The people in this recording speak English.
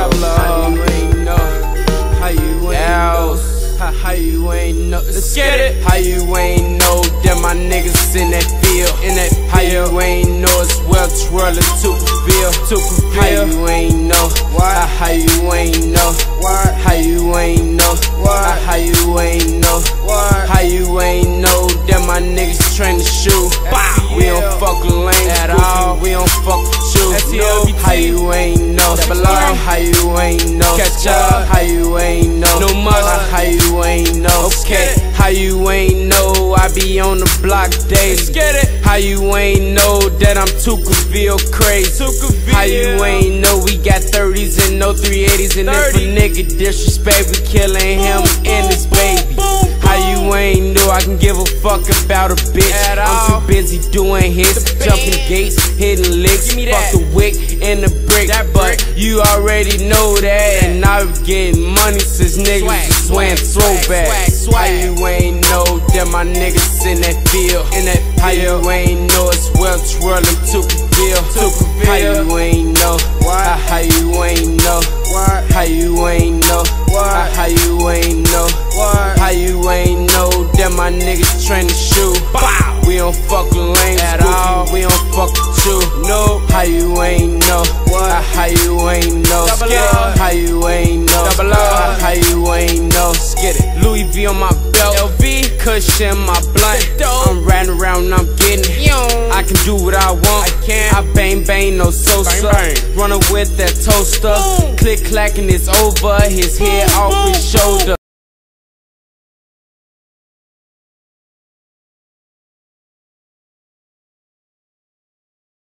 traveler. How you ain't know? How you ain't know? How, you ain't know? Let's get it. How you ain't know that my niggas in that field? In that how you ain't know it's well twirling to fulfill? To fulfill. How you ain't know? Why? How you ain't know? Why? How you ain't know? Why? How you ain't know? How you ain't know? How you ain't know? Catch up. How you ain't know? No must. How, you ain't know? Okay. How you ain't know? I be on the block daily. Get it. How you ain't know that I'm Tukaville crazy? How you ain't know we got 30s and no 380s and if a 30. nigga disrespect we killing him and his baby. How you ain't know I can give a fuck about a bitch? I'm too busy doing hits, jumping gates, hitting. Give me fuck the wick and the brick, That but brick. you already know that. And I've getting money since niggas Swag, was wearing swag, swag, swag, How you ain't know that my niggas in that field? In that How you ain't know it's well twirling to fulfill? How you ain't know? Why? How, you ain't know? Why? How you ain't know? Why? How, how you ain't know? Why? How you ain't know that my niggas train to shoot? Bow. We don't fuck lanes At all. We don't fuck with you. No. How you ain't know? What? Uh, how, uh, how you ain't know? Skid. How you ain't know? Double R. How, how you ain't know? Get it. Louis V on my belt. LV. Cushion my blunt. I'm riding around, I'm getting it. I can do what I want. I can. I bang bang, no Sosa. Bang, bang. Running with that toaster. Click clacking, it's over. His head off his shoulder.